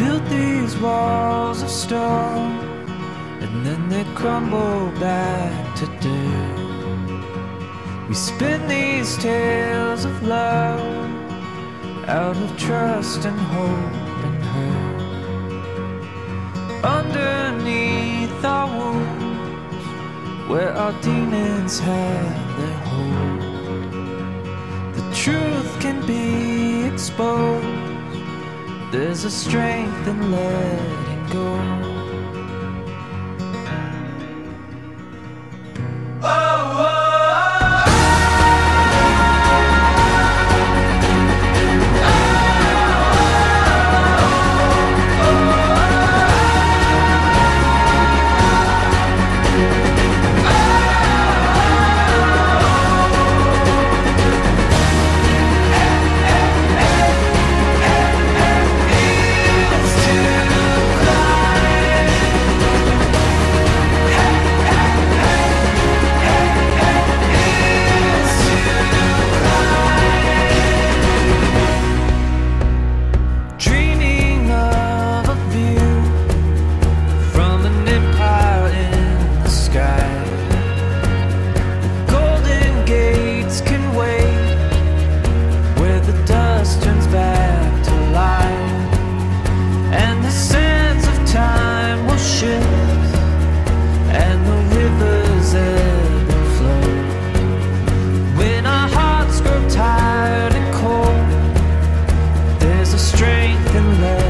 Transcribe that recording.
built these walls of stone, and then they crumble back to dirt. We spin these tales of love out of trust and hope and hurt. Underneath our wounds, where our demons have their hold, the truth can be exposed. There's a strength in letting go. Tired and cold.